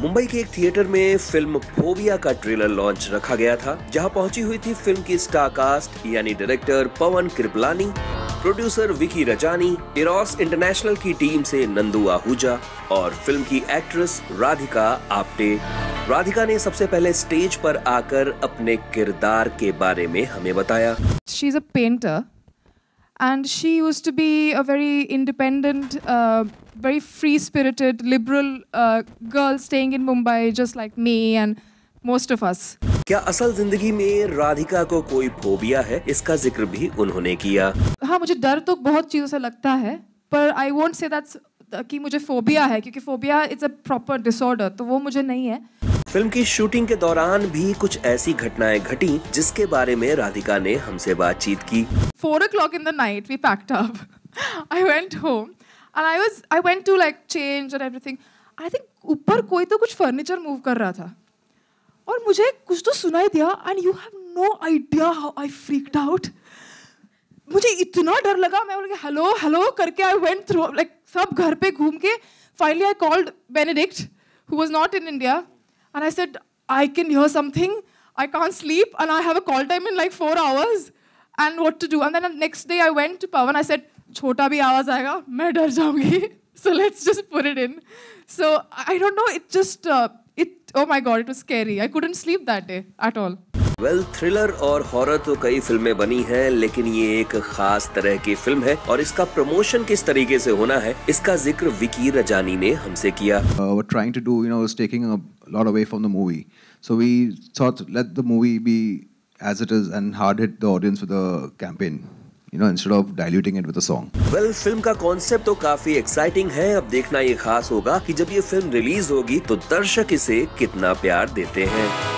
मुंबई के एक थिएटर में फ़िल्म फोबिया का ट्रेलर लॉन्च रखा गया था, जहाँ पहुँची हुई थी फ़िल्म की स्टार कास्ट यानी director Pawan Kripalani producer Vicky Rajani Eros International की टीम से नंदू आहूजा, और फ़िल्म की एक्ट्रेस राधिका आप्टे। राधिका ने सबसे पहले स्टेज पर आकर अपने किरदार के बारे में हमें बताया। She's a painter and she used to be a very independent, uh, very free spirited, liberal uh, girl staying in Mumbai, just like me and most of us. क्या असल ज़िंदगी में राधिका को कोई फोबिया है इसका ज़िक्र भी उन्होंने किया हाँ मुझे डर तो बहुत चीज़ों से लगता है पर आई वोंट से दैट्स कि मुझे फोबिया है क्योंकि phobia it's a proper disorder तो वो मुझे नहीं है फ़िल्म की शूटिंग के दौरान भी कुछ ऐसी घटनाएँ घटी जिसके बारे में राधिका ने हमसे बातचीत की four o'clock in the night, we packed up. I went home and I was I went to like change and everything. I think ऊपर कोई तो कुछ फर्नीचर मूव कर रहा था और मुझे कुछ तो सुनाई दिया and you have no idea how I freaked out मुझे इतना डर लगा मैं बोल हेलो हेलो करके आई वेंट थ्रू लाइक सब घर पे घूम के finally I called Benedict who was not in India And I said, I can hear something. I can't sleep. And I have a call time in like four hours. And what to do? And then the next day I went to Pawan. I said, Chota bhi awaz aega. Main dar jaungi. So let's just put it in. So I don't know. It just, uh, it, oh my God, it was scary. I couldn't sleep that day at all. Well well, thriller और horror तो कई फ़िल्में बनी हैं लेकिन ये एक खास तरह की फ़िल्म है और इसका प्रमोशन किस तरीके से होना है इसका ज़िक्र विकी रजानी ने हमसे किया। Trying to do you know taking a lot away from the movie so we thought let the movie be as it is and hard hit the audience with the campaign You know, instead of diluting it with a song. Well, film का concept तो काफ़ी exciting है अब देखना ये खास होगा कि जब ये फ़िल्म रिलीज़ होगी तो दर्शक इसे कितना प्यार देते हैं।